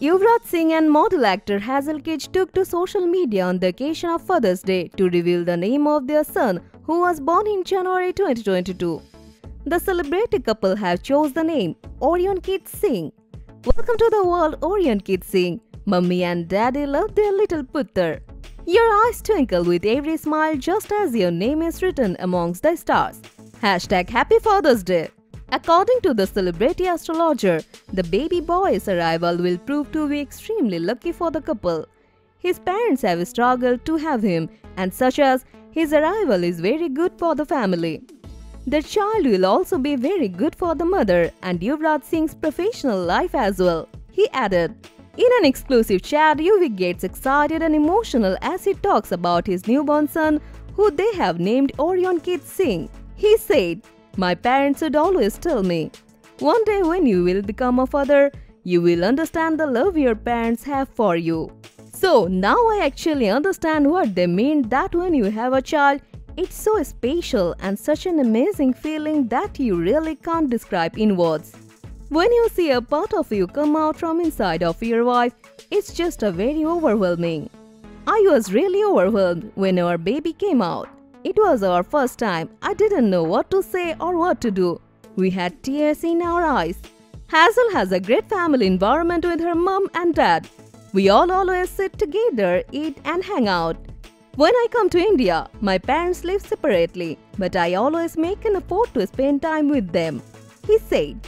Yuvraj Singh and model actor Hazel Keech took to social media on the occasion of Father's Day to reveal the name of their son who was born in January 2022. The celebrated couple have chose the name Orion Keech Singh. Welcome to the world Orion Keech Singh. Mummy and daddy love their little putter. Your eyes twinkle with every smile just as your name is written amongst the stars. Hashtag Happy Father's Day. According to the celebrity astrologer, the baby boy's arrival will prove to be extremely lucky for the couple. His parents have struggled to have him, and such as his arrival is very good for the family. The child will also be very good for the mother and Yuvraj Singh's professional life as well. He added, in an exclusive chat, Yuvi gets excited and emotional as he talks about his newborn son, who they have named Orion Keech Singh. He said, My parents would always tell me, one day when you will become a father, you will understand the love your parents have for you. So now I actually understand what they mean that when you have a child, it's so special and such an amazing feeling that you really can't describe in words. When you see a part of you come out from inside of your wife, it's just a very overwhelming. I was really overwhelmed when our baby came out. It was our first time. I didn't know what to say or what to do. We had tears in our eyes. Hazel has a great family environment with her mom and dad. We all always sit together, eat and hang out. When I come to India, my parents live separately, but I always make an effort to spend time with them. He said.